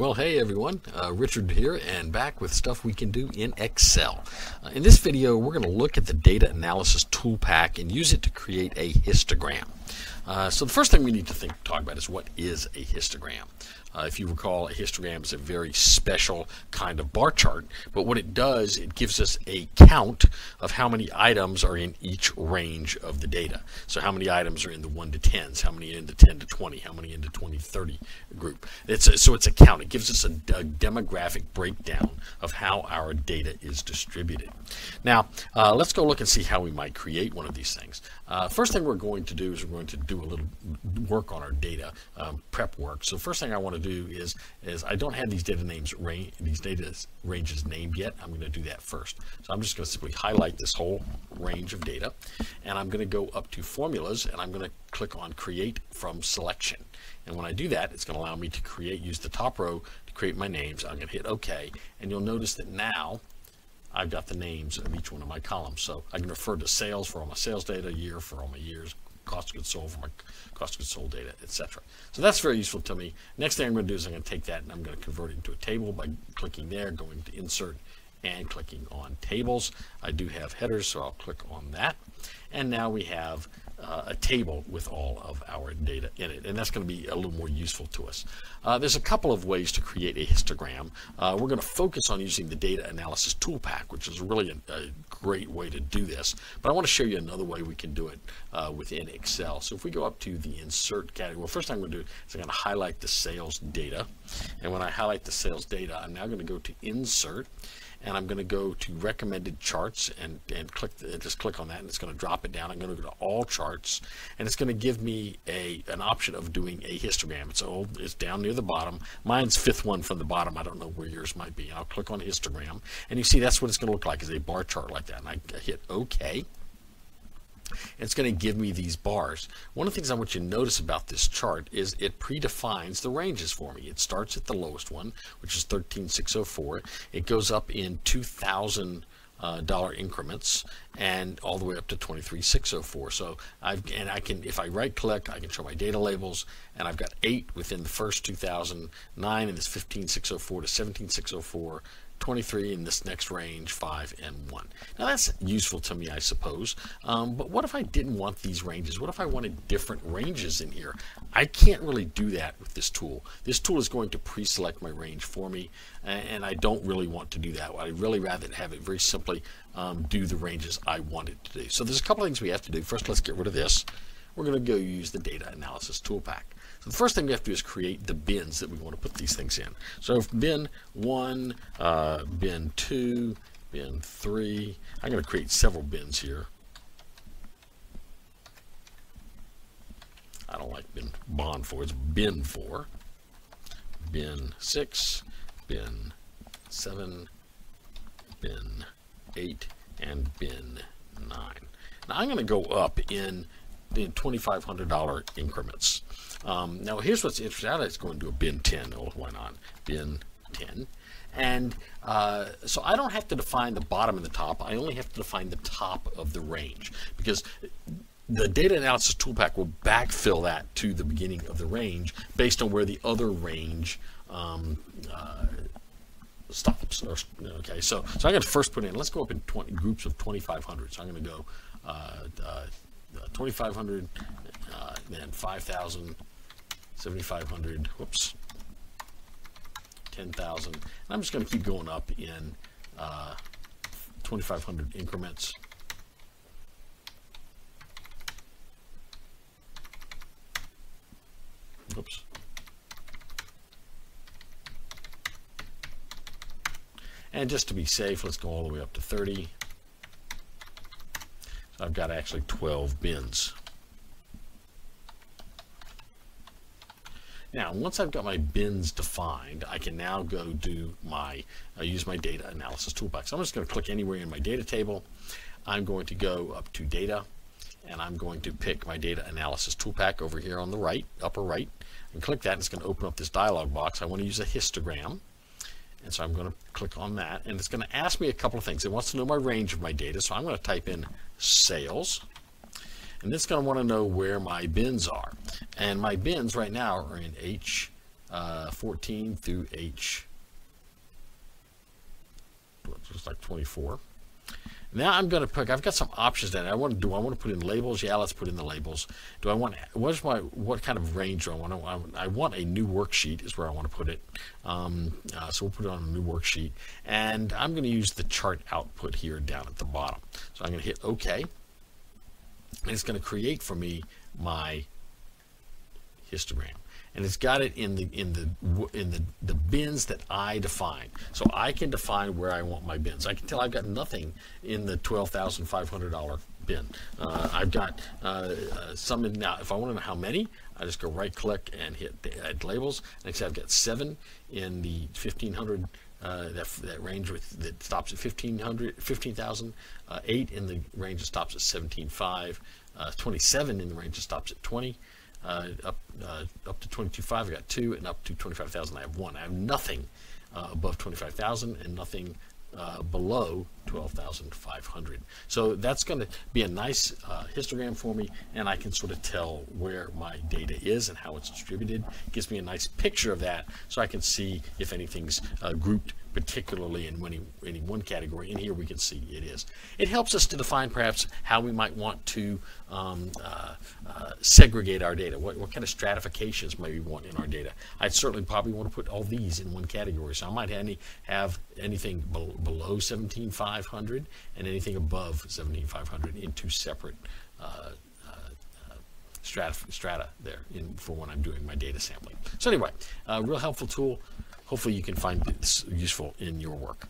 Well, hey everyone, uh, Richard here and back with stuff we can do in Excel. Uh, in this video, we're going to look at the data analysis Toolpak and use it to create a histogram. Uh, so the first thing we need to think talk about is what is a histogram. Uh, if you recall, a histogram is a very special kind of bar chart, but what it does, it gives us a count of how many items are in each range of the data. So how many items are in the 1 to 10s, how many in the 10 to 20, how many in the 20 30 group. It's a, so it's a count. It gives us a, demographic breakdown of how our data is distributed. Now, uh, let's go look and see how we might create one of these things. Uh, first thing we're going to do is we're going to do a little work on our data um, prep work. So first thing I want to do is is I don't have these data names range these data ranges named yet. I'm going to do that first. So I'm just going to simply highlight this whole range of data, and I'm going to go up to formulas, and I'm going to click on create from selection. And when I do that, it's going to allow me to create use the top row to create my names. I'm going to hit OK, and you'll notice that now I've got the names of each one of my columns. So I can refer to sales for all my sales data, year for all my years, cost of goods sold for my cost of goods sold data, etc. So that's very useful to me. Next thing I'm going to do is I'm going to take that and I'm going to convert it into a table by clicking there, going to insert and clicking on tables. I do have headers, so I'll click on that. And now we have uh, a table with all of our data in it, and that's going to be a little more useful to us. Uh, there's a couple of ways to create a histogram. Uh, we're going to focus on using the data analysis Toolpak, which is really a, a, great way to do this, but I want to show you another way we can do it uh, within Excel. So if we go up to the insert category, well, first thing I'm going to do is I'm going to highlight the sales data, and when I highlight the sales data, I'm now going to go to insert, and I'm going to go to recommended charts and, and click the, just click on that and it's going to drop it down. I'm going to go to all charts and it's going to give me a an option of doing a histogram. It's old, it's down near the bottom. Mine's fifth one from the bottom. I don't know where yours might be. I'll click on histogram and you see that's what it's going to look like is a bar chart like that. And I hit OK it's going to give me these bars. One of the things I want you to notice about this chart is it predefines the ranges for me. It starts at the lowest one, which is 13604. It goes up in 2000 uh, dollar increments and all the way up to 23604 so I've and I can if I right click I can show my data labels and I've got eight within the first 2009 and it's 15604 to 17604 23 in this next range, 5 and 1. Now that's useful to me, I suppose, um, but what if I didn't want these ranges? What if I wanted different ranges in here? I can't really do that with this tool. This tool is going to pre-select my range for me, and I don't really want to do that. I'd really rather have it very simply um, do the ranges I want it to do. So there's a couple things we have to do. First, let's get rid of this. We're going to go use the data analysis Toolpak. So the first thing we have to do is create the bins that we want to put these things in. So bin 1, uh, bin 2, bin 3, I'm going to create several bins here. I don't like bin bond 4, it's bin 4, bin 6, bin 7, bin 8, and bin 9. Now I'm going to go up in the $2,500 increments. Um, now here's what's interesting. It's going to do a bin 10. Oh, why not? Bin 10. And uh, so I don't have to define the bottom and the top. I only have to define the top of the range because the data analysis Toolpak will backfill that to the beginning of the range based on where the other range um, uh, stops. Or, okay, so so I'm going to first put in. Let's go up in 20 groups of 2,500. So I'm going to go uh, uh 2,500, uh, then 5,000, 7,500, whoops, 10,000. And I'm just going to keep going up in uh, 2,500 increments. Oops. And just to be safe, let's go all the way up to 30. I've got actually 12 bins. Now, once I've got my bins defined, I can now go do my, uh, use my data analysis toolbox. I'm just going to click anywhere in my data table. I'm going to go up to data, and I'm going to pick my data analysis Toolpak over here on the right, upper right, and click that. And it's going to open up this dialog box. I want to use a histogram. And so I'm going to click on that, and it's going to ask me a couple of things. It wants to know my range of my data, so I'm going to type in sales. And it's going to want to know where my bins are. And my bins right now are in H, uh, 14 through H, just like 24. Now I'm going to pick. I've got some options that I want to do. I want to put in labels. Yeah, let's put in the labels. Do I want? What's my? What kind of range do I want? I, I want a new worksheet. Is where I want to put it. Um, uh, so we'll put it on a new worksheet, and I'm going to use the chart output here down at the bottom. So I'm going to hit OK, and it's going to create for me my histogram and it's got it in the in the in the, the bins that I define. So I can define where I want my bins. I can tell I've got nothing in the twelve thousand five hundred dollar bin. Uh, I've got uh, uh, some in now. If I want to know how many, I just go right click and hit add labels. Say I've got seven in the fifteen hundred. Uh, that, that range with, that stops at 1500 15,000 uh, 8 in the range that stops at 17.5 uh, 27 in the range that stops at 20 uh, up uh, up to 22.5 I got two and up to 25,000 I have one. I have nothing uh, above 25,000 and nothing uh, below 12,500 so that's going to be a nice uh, histogram for me and I can sort of tell where my data is and how it's distributed it gives me a nice picture of that so I can see if anything's uh, grouped particularly in any, any one category. And here we can see it is. It helps us to define perhaps how we might want to um, uh, uh, segregate our data. What, what kind of stratifications may we want in our data? I'd certainly probably want to put all these in one category. So I might any, have anything be below 17,500 and anything above 17,500 in two separate uh, uh, strata, strata there in, for when I'm doing my data sampling. So anyway, uh, real helpful tool hopefully you can find this useful in your work.